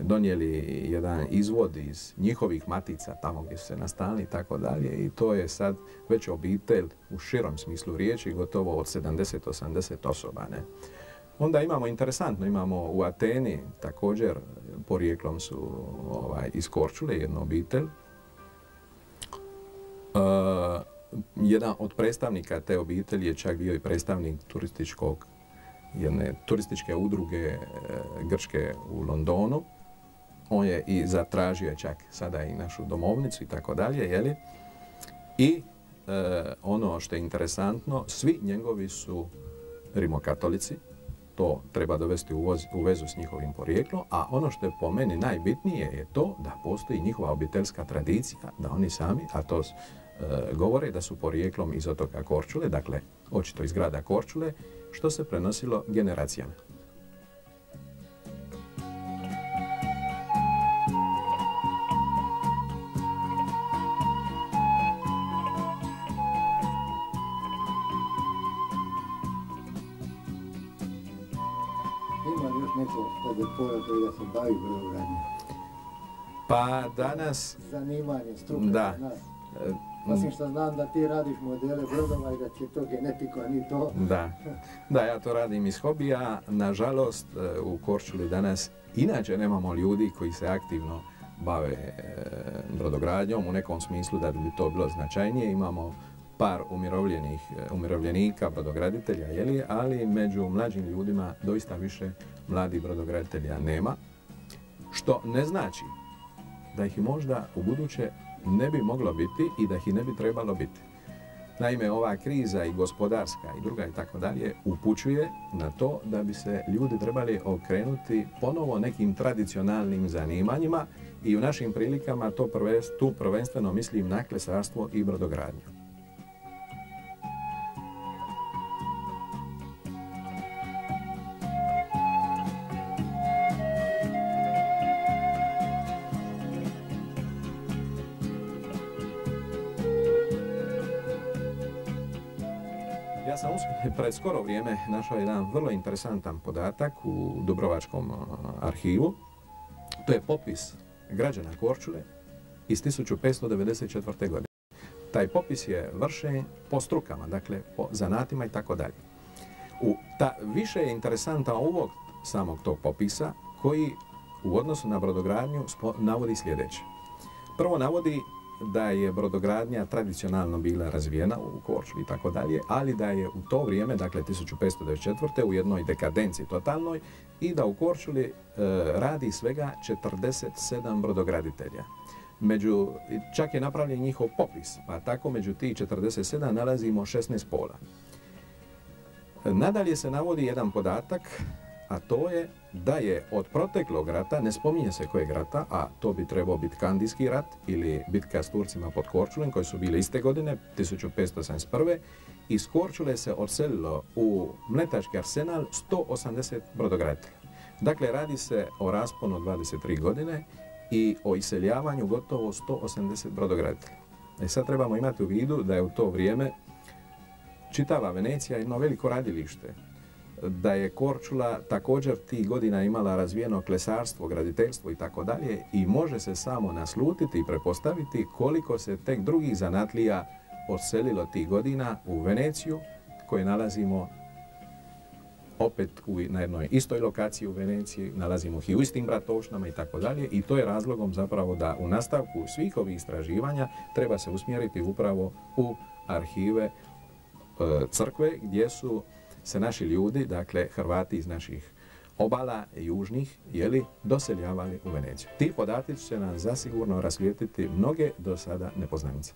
S6: donijeli jedan izvod iz njihovih matica tamo gdje su se nastanili i tako dalje i to je sad već obitelj u širom smislu riječi gotovo od 70-80 osoba. Ne? Onda imamo interesantno, imamo u Ateni također porijeklom su ovaj, iz Korčule jednu obitelj. Uh, jedan od predstavnika te obitelji je čak bio i predstavnik turističkog jedne turističke udruge e, Grčke u Londonu. On je i zatražio čak sada i našu domovnicu i tako dalje, jeli? I e, ono što je interesantno, svi njegovi su rimokatolici, to treba dovesti u, u vezu s njihovim porijeklom, a ono što je po meni najbitnije je to da postoji njihova obiteljska tradicija, da oni sami, a to E, govore da su porijeklom iz otoka Korčule, dakle očito iz grada Korčule, što se prenosilo generacijama.
S7: Ima još neko od da se bavi
S6: Pa danas...
S7: Zanimanje, struka
S6: da.
S7: nas. Osim što znam da ti radiš modele brodova i da je to genetika, ni to.
S6: Da. da, ja to radim iz hobija. Nažalost, e, u Korčuli danas inače nemamo ljudi koji se aktivno bave e, brodogradnjom u nekom smislu da bi to bilo značajnije. Imamo par umirovljenih, e, umirovljenika, brodograditelja, jeli, ali među mlađim ljudima doista više mladih brodograditelja nema. Što ne znači da ih možda u buduće ne bi moglo biti i da ih ne bi trebalo biti. Naime, ova kriza i gospodarska i druga i tako dalje upućuje na to da bi se ljudi trebali okrenuti ponovo nekim tradicionalnim zanimanjima i u našim prilikama to tu prvenstveno mislim na klesarstvo i brodogradnju. Pred skoro vrijeme našao jedan vrlo interesantan podatak u Dubrovačkom arhivu. To je popis građana Korčule iz 1594. godine. Taj popis je vršen po strukama, dakle po zanatima i tako dalje. Više je interesantan ovog samog tog popisa koji u odnosu na brodogradnju navodi sljedeće. Prvo navodi da je brodogradnja tradicionalno bila razvijena u Korčuli i tako dalje, ali da je u to vrijeme, dakle 1594. u jednoj dekadenciji totalnoj i da u Korčuli e, radi svega 47 brodograditelja. Među, čak je napravljen njihov popis, pa tako među tih 47 nalazimo 16 pola. Nadalje se navodi jedan podatak a to je da je od proteklog rata, ne spominje se kojeg rata, a to bi trebao biti Kandijski rat ili bitka s Turcima pod Korčulem, koji su bile iste godine, 1571. Iz Korčule se odselilo u Mletački arsenal 180 brodograditelja. Dakle, radi se o rasponu 23 godine i o iseljavanju gotovo 180 brodograditelja. E sad trebamo imati u vidu da je u to vrijeme čitava Venecija jedno veliko radilište da je Korčula također tih godina imala razvijeno klesarstvo, graditeljstvo i tako dalje i može se samo naslutiti i prepostaviti koliko se tek drugih zanatlija odselilo tih godina u Veneciju koje nalazimo opet u, na jednoj istoj lokaciji u Veneciji, nalazimo ih i u istim bratovšnama i tako dalje i to je razlogom zapravo da u nastavku svih ovih istraživanja treba se usmjeriti upravo u arhive e, crkve gdje su se naši ljudi, dakle Hrvati iz naših obala južnih, jeli, doseljavali u Veneciju. Ti podaci će nam zasigurno rasvijetiti mnoge do sada nepoznanice.